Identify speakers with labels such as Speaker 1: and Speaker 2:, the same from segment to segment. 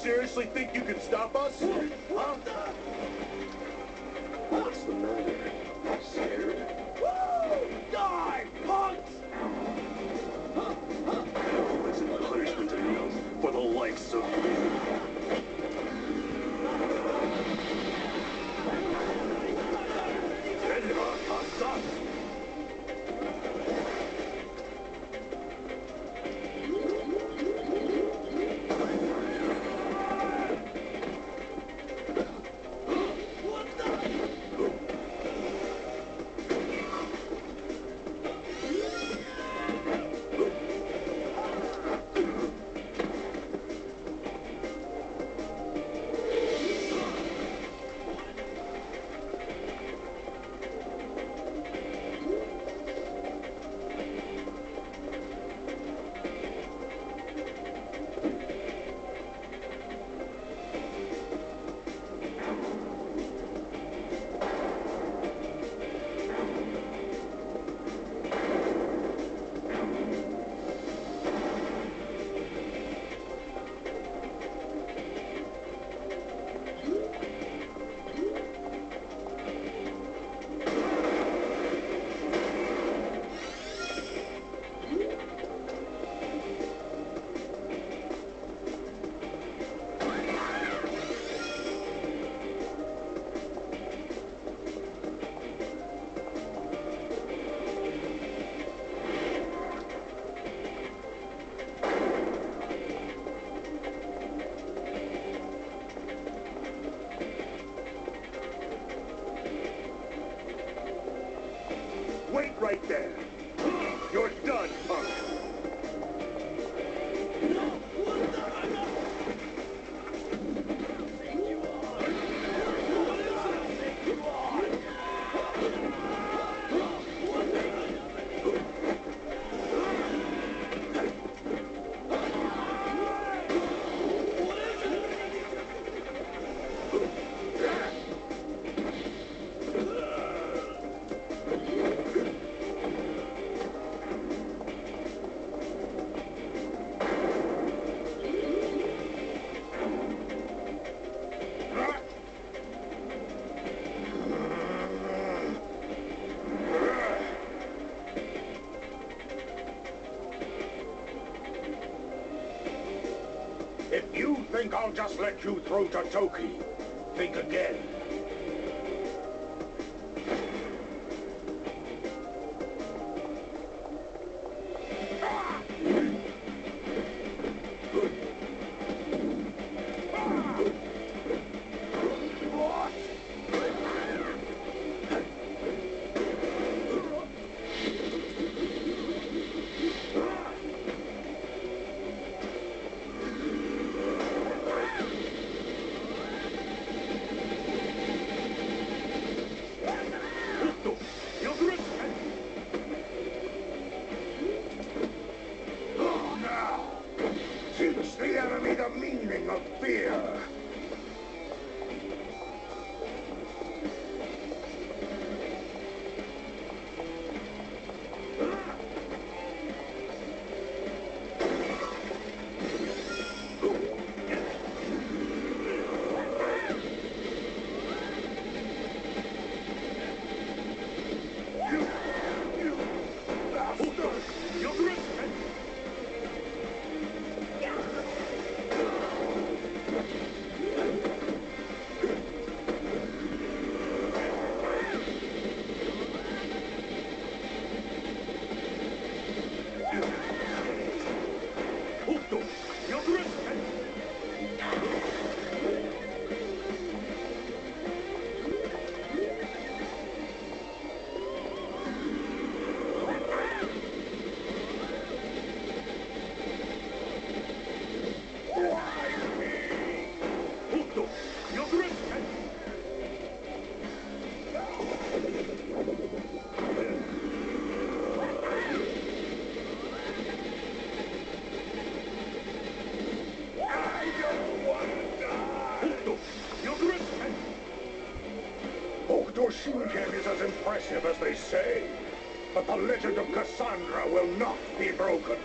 Speaker 1: seriously think you can stop us? Huh?
Speaker 2: What's the matter? Scared?
Speaker 1: Die, punks!
Speaker 2: Hell isn't punishment enough for the likes of you.
Speaker 1: Wait right there. You think I'll just let you through to Toki, think again. The meaning of fear. Impressive as they say, but the legend of Cassandra will not be broken.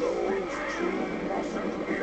Speaker 1: Those two mustn't